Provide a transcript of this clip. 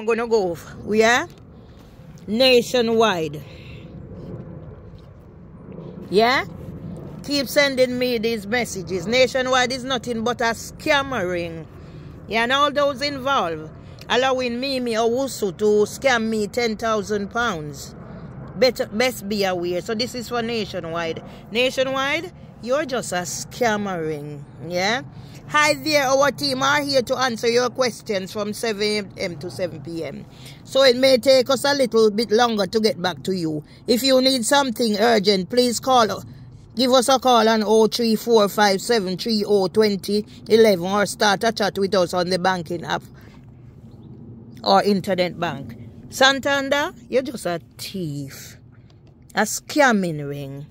I'm gonna go. We are nationwide. Yeah? Keep sending me these messages. Nationwide is nothing but a scammering. Yeah, and all those involved allowing Mimi Owusu to scam me 10,000 pounds. Better, best be aware. So this is for nationwide. Nationwide, you're just a scammering. Yeah? Hi there, our team are here to answer your questions from 7 a.m. to 7 p.m. So it may take us a little bit longer to get back to you. If you need something urgent, please call Give us a call on 03457302011 or start a chat with us on the banking app or internet bank. Santander, you're just a thief. A scamming ring.